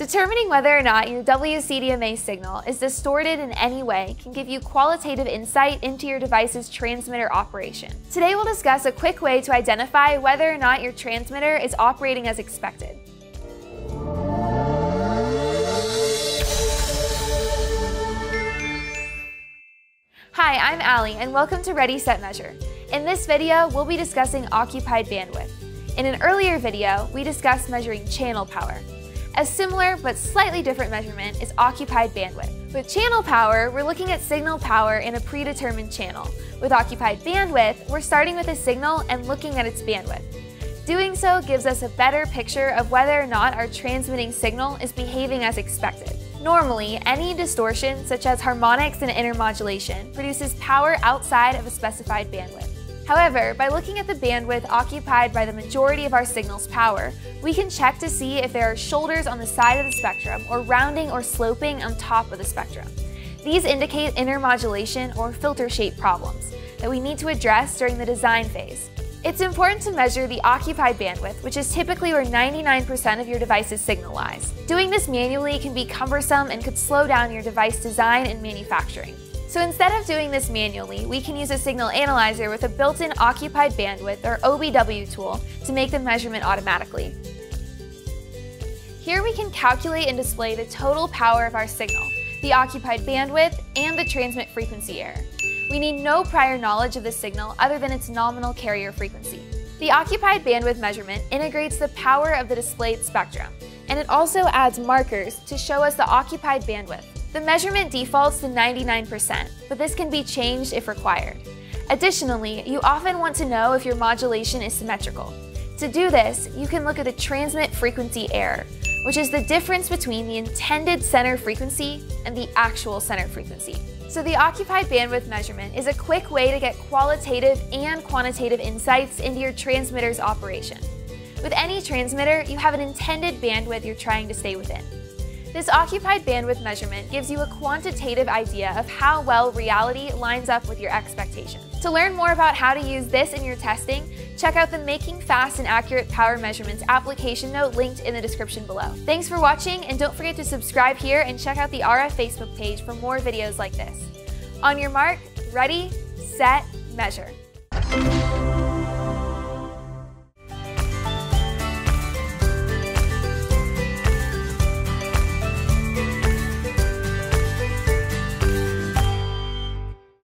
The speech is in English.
Determining whether or not your WCDMA signal is distorted in any way can give you qualitative insight into your device's transmitter operation. Today we'll discuss a quick way to identify whether or not your transmitter is operating as expected. Hi, I'm Ally, and welcome to Ready Set Measure. In this video, we'll be discussing occupied bandwidth. In an earlier video, we discussed measuring channel power. A similar but slightly different measurement is occupied bandwidth. With channel power, we're looking at signal power in a predetermined channel. With occupied bandwidth, we're starting with a signal and looking at its bandwidth. Doing so gives us a better picture of whether or not our transmitting signal is behaving as expected. Normally, any distortion, such as harmonics and intermodulation, produces power outside of a specified bandwidth. However, by looking at the bandwidth occupied by the majority of our signal's power, we can check to see if there are shoulders on the side of the spectrum or rounding or sloping on top of the spectrum. These indicate intermodulation or filter shape problems that we need to address during the design phase. It's important to measure the occupied bandwidth, which is typically where 99% of your device's signal lies. Doing this manually can be cumbersome and could slow down your device design and manufacturing. So instead of doing this manually, we can use a signal analyzer with a built-in occupied bandwidth or OBW tool to make the measurement automatically. Here we can calculate and display the total power of our signal, the occupied bandwidth, and the transmit frequency error. We need no prior knowledge of the signal other than its nominal carrier frequency. The occupied bandwidth measurement integrates the power of the displayed spectrum, and it also adds markers to show us the occupied bandwidth. The measurement defaults to 99%, but this can be changed if required. Additionally, you often want to know if your modulation is symmetrical. To do this, you can look at the transmit frequency error, which is the difference between the intended center frequency and the actual center frequency. So the occupied bandwidth measurement is a quick way to get qualitative and quantitative insights into your transmitter's operation. With any transmitter, you have an intended bandwidth you're trying to stay within. This occupied bandwidth measurement gives you a quantitative idea of how well reality lines up with your expectations. To learn more about how to use this in your testing, check out the Making Fast and Accurate Power Measurements application note linked in the description below. Thanks for watching, and don't forget to subscribe here and check out the RF Facebook page for more videos like this. On your mark, ready, set, measure.